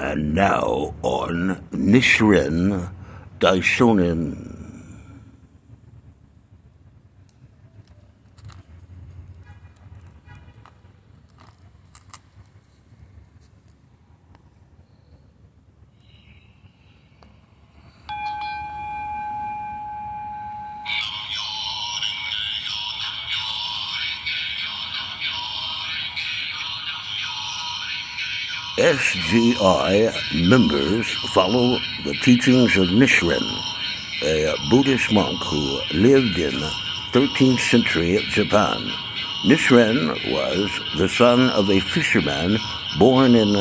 And now on Nichiren Daishonin. SGI members follow the teachings of Nichiren, a Buddhist monk who lived in 13th century Japan. Nichiren was the son of a fisherman born in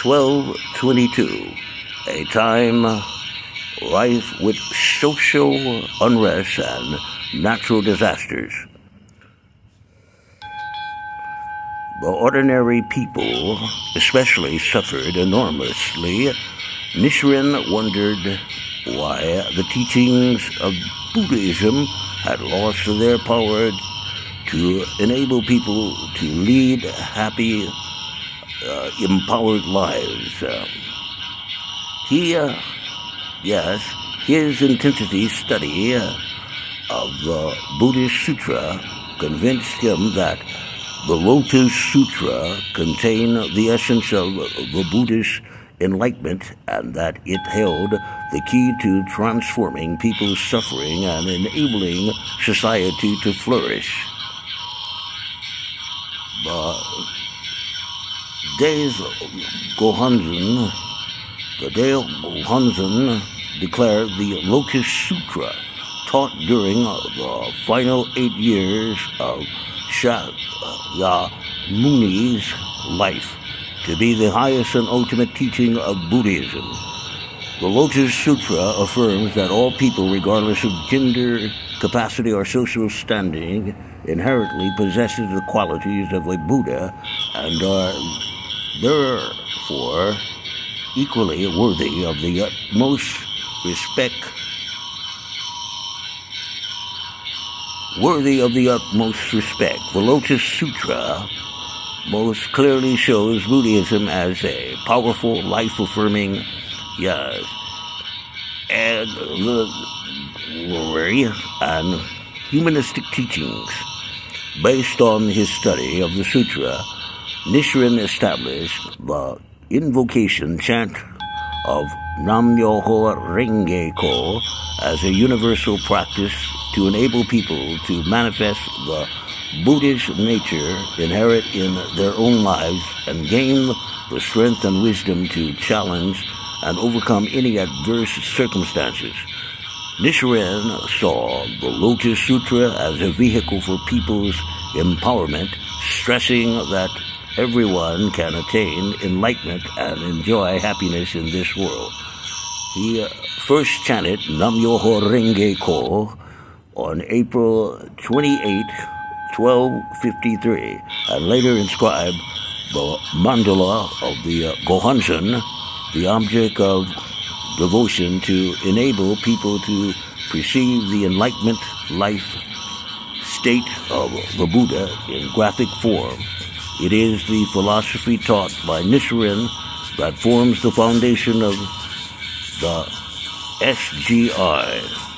1222, a time rife with social unrest and natural disasters. Ordinary people, especially, suffered enormously. Nichiren wondered why the teachings of Buddhism had lost their power to enable people to lead happy, uh, empowered lives. Uh, he, uh, yes, his intensity study of the Buddhist Sutra convinced him that the Lotus Sutra contain the essence of the Buddhist enlightenment and that it held the key to transforming people's suffering and enabling society to flourish. The days Gohonzon, the Dale Gohonzon declared the Lotus Sutra taught during the final eight years of Muni's life to be the highest and ultimate teaching of Buddhism. The Lotus Sutra affirms that all people, regardless of gender, capacity, or social standing, inherently possess the qualities of a Buddha and are therefore equally worthy of the utmost respect worthy of the utmost respect. The Lotus Sutra most clearly shows Buddhism as a powerful, life affirming, yes, and glory and humanistic teachings. Based on his study of the Sutra, Nichiren established the invocation chant of Nam Myoho Renge Kyo as a universal practice to enable people to manifest the Buddhist nature inherent in their own lives and gain the strength and wisdom to challenge and overcome any adverse circumstances. Nichiren saw the Lotus Sutra as a vehicle for people's empowerment, stressing that everyone can attain enlightenment and enjoy happiness in this world. He uh, first chanted Nam Myoho Renge Kyo on April 28, 1253, and later inscribed the mandala of the uh, Gohonzon, the object of devotion to enable people to perceive the enlightenment life state of the Buddha in graphic form. It is the philosophy taught by Nichiren that forms the foundation of the SGI.